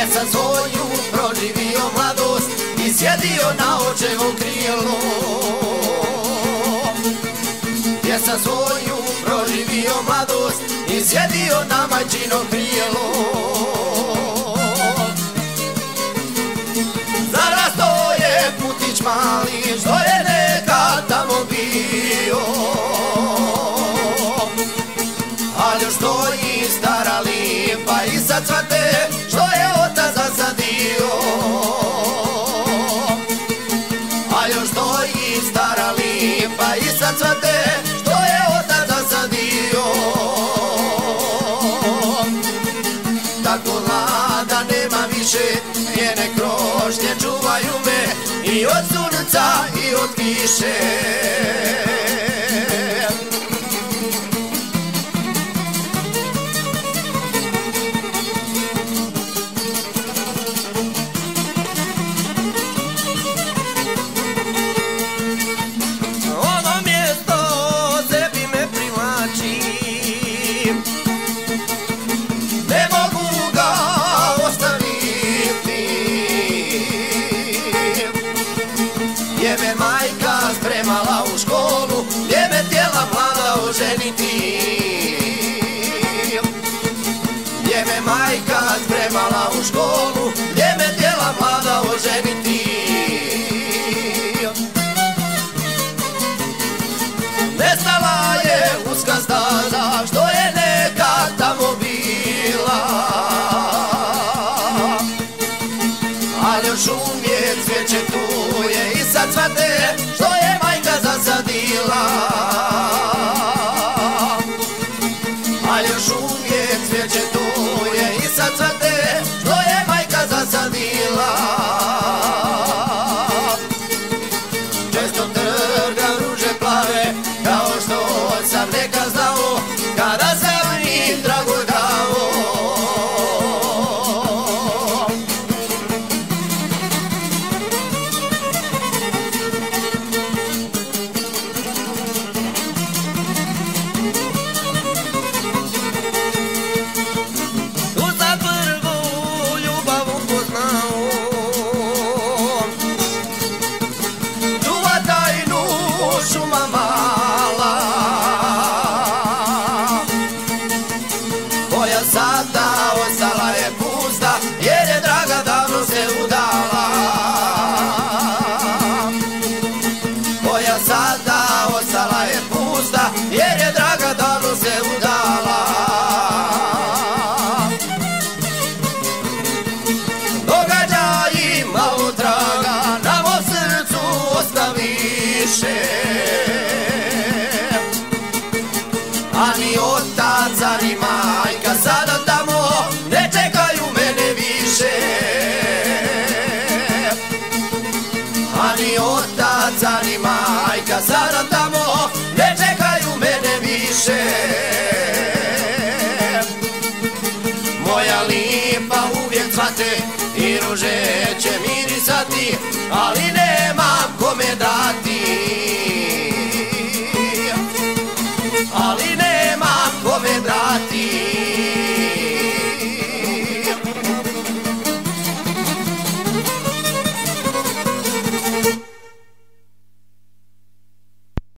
Je sa svoju proživio mladost I sjedio na očevom krilu Je sa svoju proživio mladost I sjedio na majčinom krilu čuvaju me i od sunca i od kiše majka spremala u školu Je me tijela mlada oženiti. Je me majka spremala u školu Je me tijela mlada oženiti. Nestala je uska staza što Ali još uvijek cvijeće tu je i sad cvate što je majka zasadila Često trga ruže plave Kao što sam neka znao sada ostala je pusta Jer je draga davno se udala. Koja sada ostala je pusta Jer je draga davno se udala. Događaji malo traga Na mom srcu ostaviše mirisati, ali